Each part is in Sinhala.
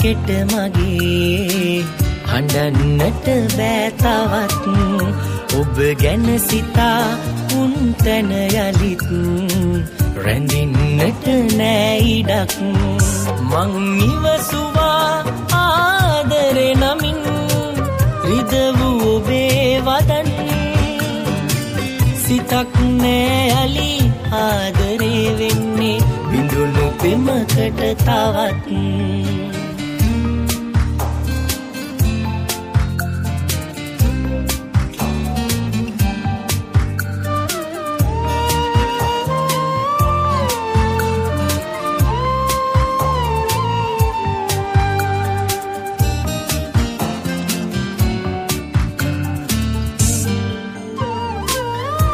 කෙට මගේ. හඬන්නට බෑතවත් ඔබ ගැන සිතා උන්තැන යළිත් රැඳින්නට නෑයිඩක් මං ඉවසුවා ආදරෙ නමින්. රිද වූ ඔබේ වදන් සිතක් නෑයලි ආදරේ වෙන්නේ බිඳුණු පෙමකට තවත්.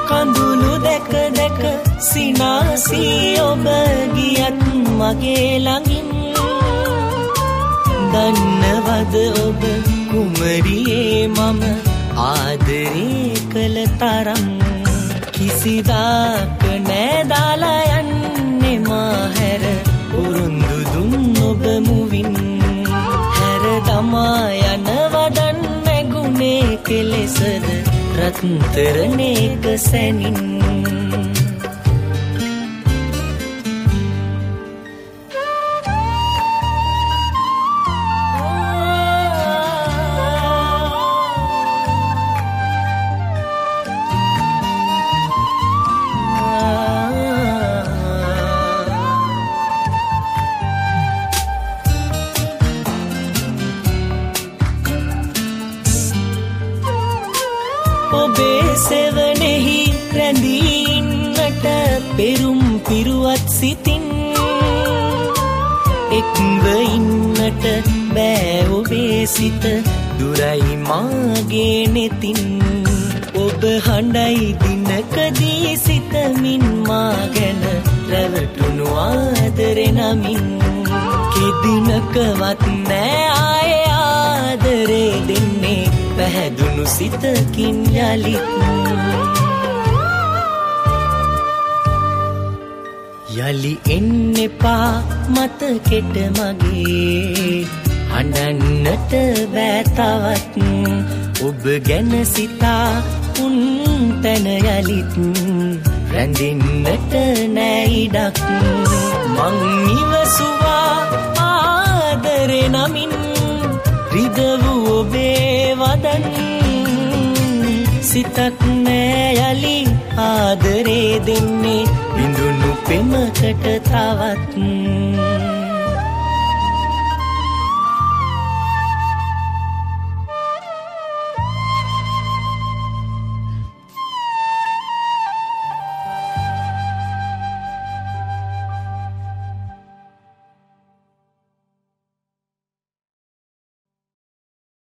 කඳුළු දැක දැක සිනාසී ඔබ ගියත් මගේ ළඟින් දන්නවද ඔබ කුමරියේ මම ආදරේ කළ තරම්? කිසිදාක නෑදාලා යන්නේ මාහැර. උරුන්දු දුන් ඔබ මුවින්. හැර දමා යනවදන් නැගුණේ කෙලෙසද? රත්තරනේක සැනින්. සෙවනෙහි රැඳීන්නට පෙරුම් පිරුවත් සිතින්. එක්ව ඉන්නට බෑ ඔබේ සිත දුරයි මාගේ නෙතින්. ඔබ හඬයි දිනකදී සිතමින් මා ගැන රැවටුණු ආදරෙනමින් කෙදිනකවත් නෑ පැහැදුණු සිතකින් යළිත් යළි එන්න එපා මතකෙට මගේ. හඬන්නට බෑතවත් ඔබ ගැන සිතා උන් තැන යළිත්. රැඳින්නට නෑයිඩක් මං ඉවසුවා සිතක් නෑ යලි ආදරේ දෙන්නේ බිඳුණු පෙමකට තවත්.